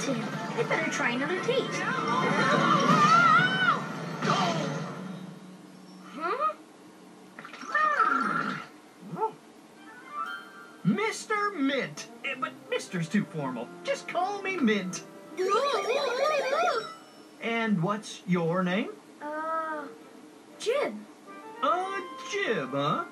Tim. I better try another taste. Huh? Mr. Mint. Eh, but Mister's too formal. Just call me Mint. And what's your name? uh, Jib. Uh, Jib, huh?